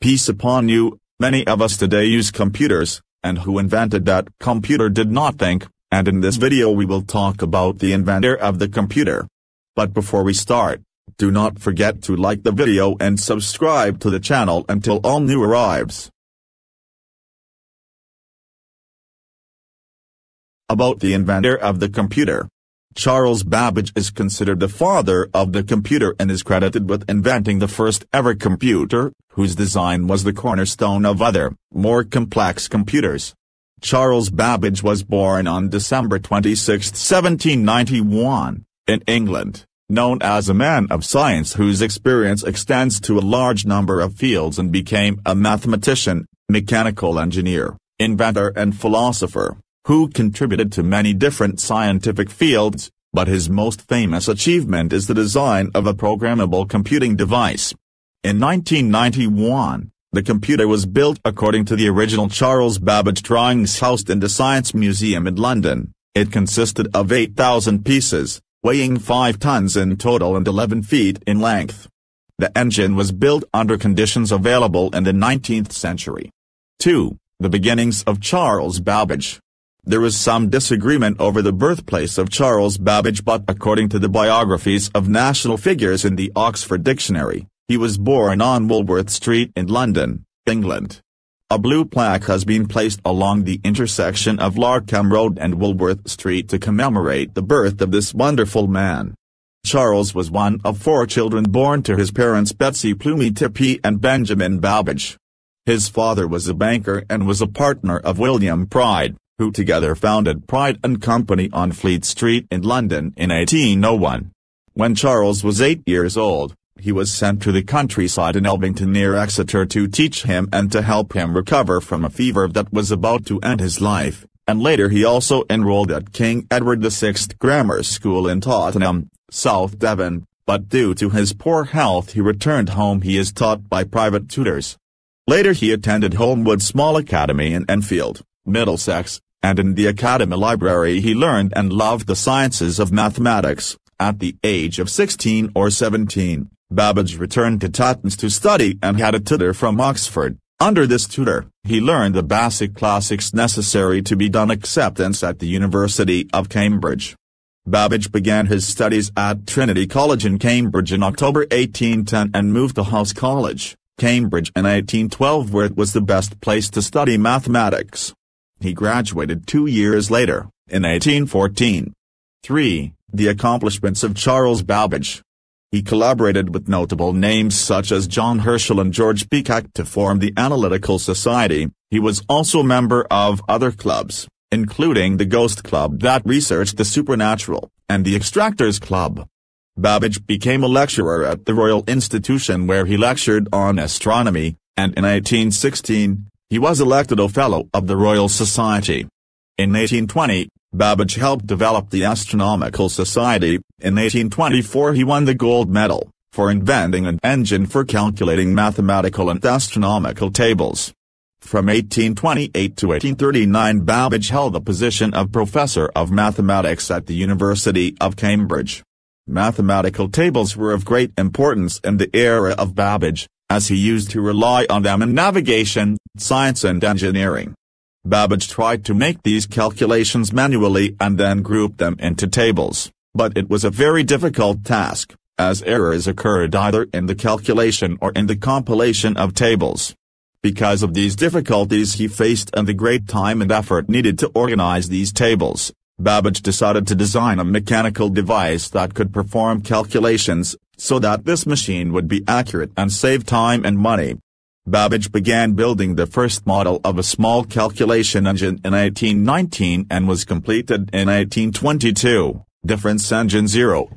Peace upon you, many of us today use computers, and who invented that computer did not think, and in this video we will talk about the inventor of the computer. But before we start, do not forget to like the video and subscribe to the channel until all new arrives. About the inventor of the computer. Charles Babbage is considered the father of the computer and is credited with inventing the first ever computer, whose design was the cornerstone of other, more complex computers. Charles Babbage was born on December 26, 1791, in England, known as a man of science whose experience extends to a large number of fields and became a mathematician, mechanical engineer, inventor and philosopher who contributed to many different scientific fields, but his most famous achievement is the design of a programmable computing device. In 1991, the computer was built according to the original Charles Babbage drawings housed in the Science Museum in London. It consisted of 8,000 pieces, weighing 5 tons in total and 11 feet in length. The engine was built under conditions available in the 19th century. 2. The beginnings of Charles Babbage there was some disagreement over the birthplace of Charles Babbage but according to the biographies of national figures in the Oxford Dictionary, he was born on Walworth Street in London, England. A blue plaque has been placed along the intersection of Larcom Road and Walworth Street to commemorate the birth of this wonderful man. Charles was one of four children born to his parents Betsy Plumie Tippie and Benjamin Babbage. His father was a banker and was a partner of William Pride, who together founded Pride and Company on Fleet Street in London in 1801. When Charles was eight years old, he was sent to the countryside in Alphington near Exeter to teach him and to help him recover from a fever that was about to end his life, and later he also enrolled at King Edward VI Grammar School in Totnes, South Devon, but due to his poor health he returned home he is taught by private tutors. Later he attended Holmwood Small Academy in Enfield, Middlesex, and in the Academy Library he learned and loved the sciences of mathematics. At the age of 16 or 17, Babbage returned to Totnes to study and had a tutor from Oxford. Under this tutor, he learned the basic classics necessary to be done acceptance at the University of Cambridge. Babbage began his studies at Trinity College in Cambridge in October 1810 and moved to House College, Cambridge in 1812 where it was the best place to study mathematics. He graduated two years later, in 1814. 3. The accomplishments of Charles Babbage. He collaborated with notable names such as John Herschel and George Peacock to form the Analytical Society. He was also a member of other clubs, including the Ghost Club that researched the supernatural, and the Extractors Club. Babbage became a lecturer at the Royal Institution where he lectured on astronomy, and in 1816, he was elected a Fellow of the Royal Society. In 1820, Babbage helped develop the Astronomical Society. In 1824 he won the gold medal, for inventing an engine for calculating mathematical and astronomical tables. From 1828 to 1839 Babbage held the position of Professor of Mathematics at the University of Cambridge. Mathematical tables were of great importance in the era of Babbage, as he used to rely on them in navigation, science and engineering. Babbage tried to make these calculations manually and then group them into tables, but it was a very difficult task, as errors occurred either in the calculation or in the compilation of tables. Because of these difficulties he faced and the great time and effort needed to organize these tables, Babbage decided to design a mechanical device that could perform calculations, so that this machine would be accurate and save time and money. Babbage began building the first model of a small calculation engine in 1819 and was completed in 1822, Difference Engine Zero.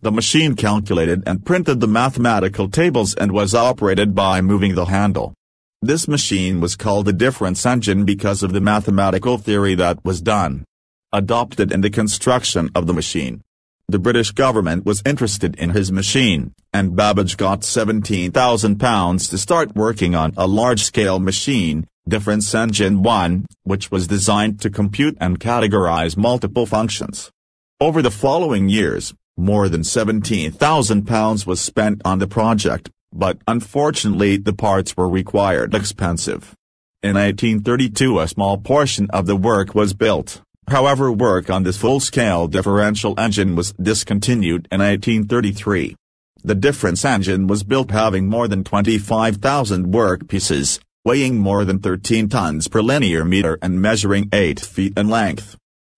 The machine calculated and printed the mathematical tables and was operated by moving the handle. This machine was called the difference engine because of the mathematical theory that was done adopted in the construction of the machine. The British government was interested in his machine, and Babbage got £17,000 to start working on a large-scale machine, Difference Engine 1, which was designed to compute and categorize multiple functions. Over the following years, more than £17,000 was spent on the project, but unfortunately the parts were required expensive. In 1832 a small portion of the work was built, however work on this full-scale differential engine was discontinued in 1833. The difference engine was built having more than 25,000 work pieces, weighing more than 13 tons per linear meter and measuring 8 feet in length.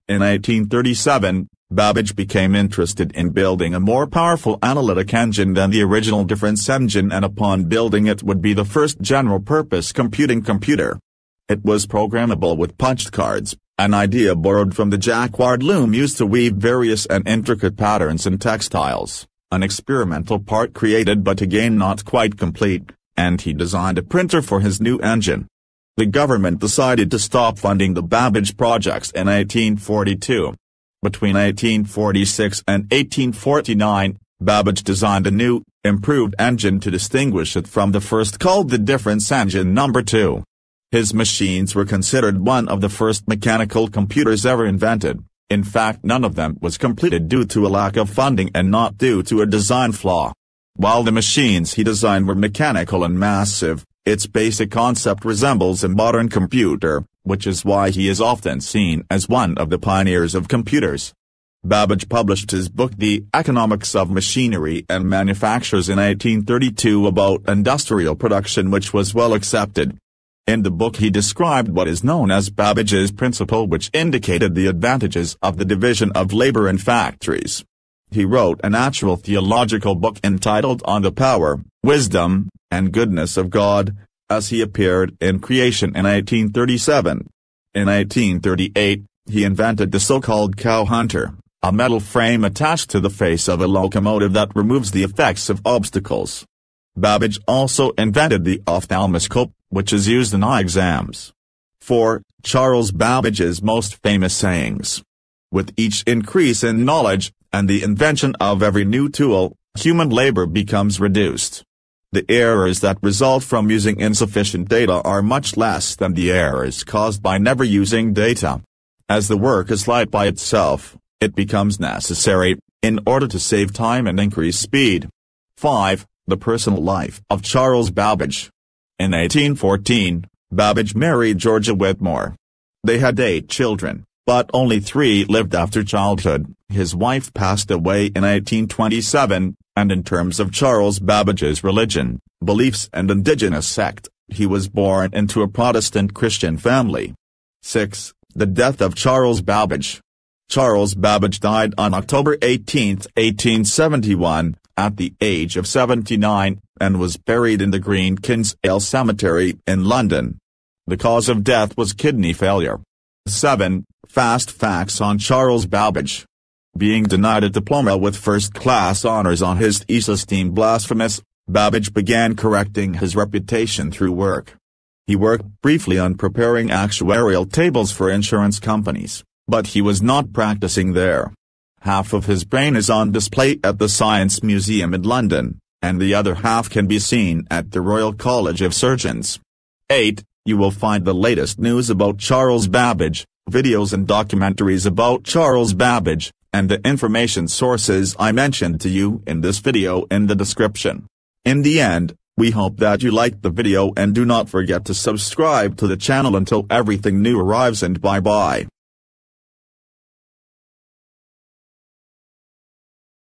In 1837, Babbage became interested in building a more powerful analytic engine than the original difference engine and upon building it would be the first general-purpose computing computer. It was programmable with punched cards, an idea borrowed from the jacquard loom used to weave various and intricate patterns in textiles, an experimental part created but again not quite complete, and he designed a printer for his new engine. The government decided to stop funding the Babbage projects in 1842. Between 1846 and 1849, Babbage designed a new, improved engine to distinguish it from the first called the difference engine number 2. His machines were considered one of the first mechanical computers ever invented, in fact none of them was completed due to a lack of funding and not due to a design flaw. While the machines he designed were mechanical and massive, its basic concept resembles a modern computer, which is why he is often seen as one of the pioneers of computers. Babbage published his book The Economics of Machinery and Manufactures in 1832 about industrial production which was well accepted. In the book he described what is known as Babbage's principle which indicated the advantages of the division of labor in factories he wrote a natural theological book entitled On the Power, Wisdom, and Goodness of God, as he appeared in Creation in 1837. In 1838, he invented the so-called cow hunter, a metal frame attached to the face of a locomotive that removes the effects of obstacles. Babbage also invented the ophthalmoscope, which is used in eye exams. 4. Charles Babbage's most famous sayings. With each increase in knowledge, and the invention of every new tool, human labor becomes reduced. The errors that result from using insufficient data are much less than the errors caused by never using data. As the work is light by itself, it becomes necessary, in order to save time and increase speed. 5. The personal life of Charles Babbage. In 1814, Babbage married Georgia Whitmore. They had eight children but only three lived after childhood. His wife passed away in 1827, and in terms of Charles Babbage's religion, beliefs and indigenous sect, he was born into a Protestant Christian family. 6. The death of Charles Babbage. Charles Babbage died on October 18, 1871, at the age of 79, and was buried in the Green Kinsale Cemetery in London. The cause of death was kidney failure. 7. Fast facts on Charles Babbage. Being denied a diploma with first-class honors on his thesis deemed blasphemous, Babbage began correcting his reputation through work. He worked briefly on preparing actuarial tables for insurance companies, but he was not practicing there. Half of his brain is on display at the Science Museum in London, and the other half can be seen at the Royal College of Surgeons. 8. You will find the latest news about Charles Babbage, videos and documentaries about Charles Babbage, and the information sources I mentioned to you in this video in the description. In the end, we hope that you liked the video and do not forget to subscribe to the channel until everything new arrives and bye bye.